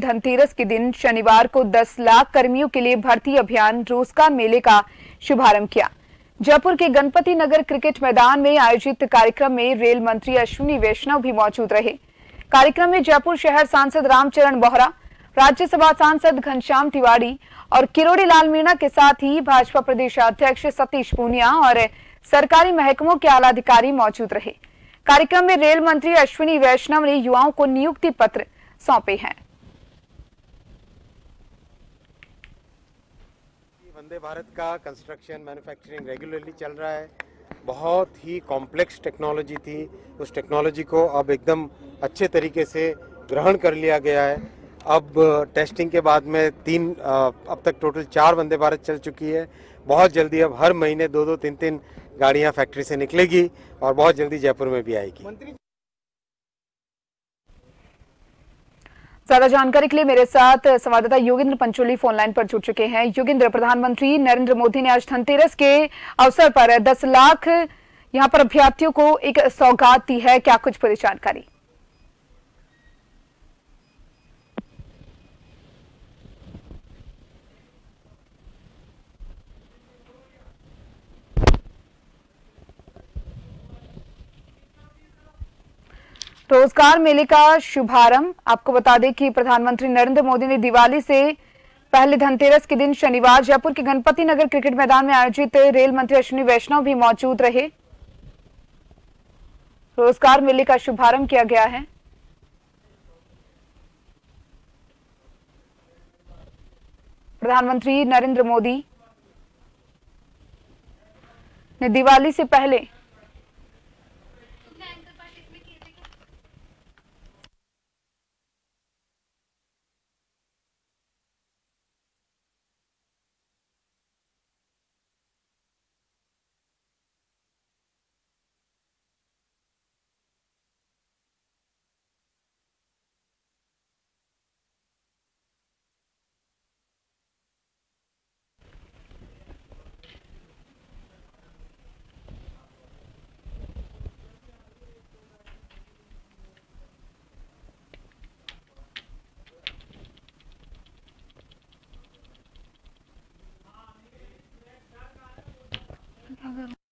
धनतेरस के दिन शनिवार को 10 लाख कर्मियों के लिए भर्ती अभियान रोज़गार मेले का शुभारंभ किया। जयपुर के गणपति नगर क्रिकेट मैदान में आयोजित कार्यक्रम में रेल मंत्री अश्विनी वैष्णव भी मौजूद रहे। कार्यक्रम में जयपुर शहर सांसद रामचरण बोहरा, राज्यसभा सांसद घनश्याम तिवाड़ी और किरोड़ी लाल मीणा के साथ ही भाजपा प्रदेश अध्यक्ष सतीश पूनिया और सरकारी महकमों के आला अधिकारी मौजूद रहे। कार्यक्रम में रेल मंत्री अश्विनी वैष्णव ने युवाओं को नियुक्ति पत्र सौंपे हैं। वंदे भारत का कंस्ट्रक्शन मैन्युफैक्चरिंग रेगुलरली चल रहा है। बहुत ही कॉम्प्लेक्स टेक्नोलॉजी थी। उस टेक्नोलॉजी को अब एकदम अच्छे तरीके से ग्रहण कर लिया गया है। अब टेस्टिंग के बाद में तीन अब तक टोटल चार वंदे भारत चल चुकी है। बहुत जल्दी अब हर महीने दो दो तीन तीन गाड़ियाँ फैक्ट्री से निकलेगी और बहुत जल्दी जयपुर में भी आएगी। ज़्यादा जानकारी के लिए मेरे साथ संवाददाता योगेंद्र पंचोली फोनलाइन पर जुड़ चुके हैं। योगेंद्र, प्रधानमंत्री नरेंद्र मोदी ने आज धनतेरस के अवसर पर 10 लाख यहाँ पर अभ्यर्थियों को एक सौगात दी है। क्या कुछ पूरी जानकारी रोज़गार मेले का शुभारंभ। आपको बता दें कि प्रधानमंत्री नरेंद्र मोदी ने दिवाली से पहले धनतेरस के दिन शनिवार जयपुर के गणपति नगर क्रिकेट मैदान में आयोजित रेल मंत्री अश्विनी वैष्णव भी मौजूद रहे। रोज़गार मेले का शुभारंभ किया गया है। प्रधानमंत्री नरेंद्र मोदी ने दिवाली से पहले a little